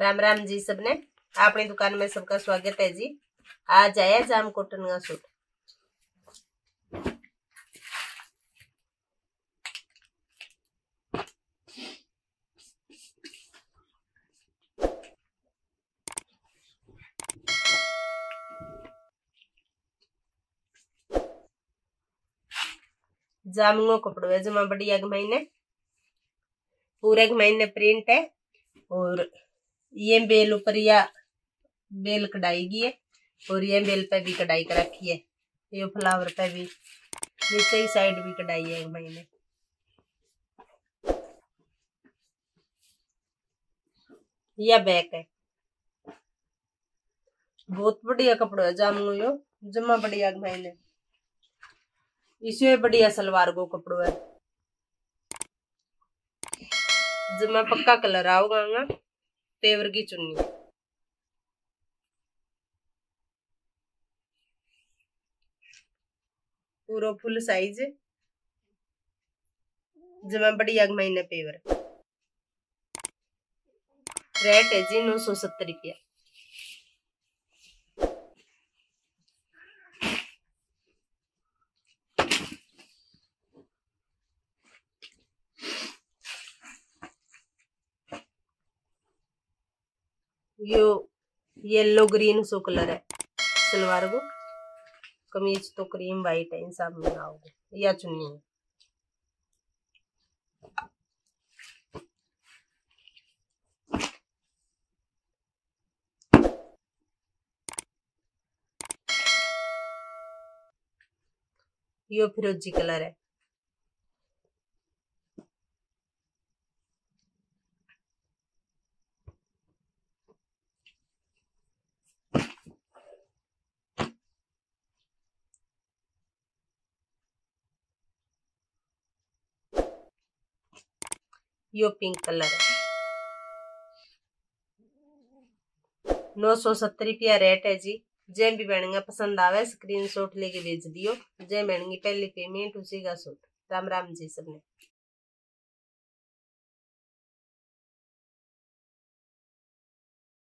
राम राम जी सबने। अपनी दुकान में सबका स्वागत है जी। आज आया जाम कॉटन का सूट। जामुंगो कपड़ो है, जमा बढ़िया महीने पूरे महीने प्रिंट है और ये बेल ऊपर या बेल कढ़ाई की है, और ये बेल पे भी कढ़ाई कर रखी है। ये फ्लावर पे भी नीचे ही साइड भी कढ़ाई है महीने। यह बैक है। बहुत बढ़िया कपड़ा है जामू यो। जमा बढ़िया महीने। इसे बढ़िया सलवार को कपड़ो है। जमा पक्का कलर आओगा पेवर की चुन्नी। पूरा फुल साइज़। जमा बड़ी महीने पेवर। रेट है जी नौ सौ सत्तर रुपया। Yo yellow green so colour है। सलवार को कमीज तो क्रीम वाइट है, इन सब में आओगे। या चुन्नी है। यो फिरोजी कलर है। यो पिंक कलर है। नौ सौ सत्तर रुपया रेट है जी। जय भी बहनेंगे पसंद आवे स्क्रीन शॉट लेके भेज दियो। जय बहनेंगी पहली पेमेंट उसी का सूट राम राम जी सबने।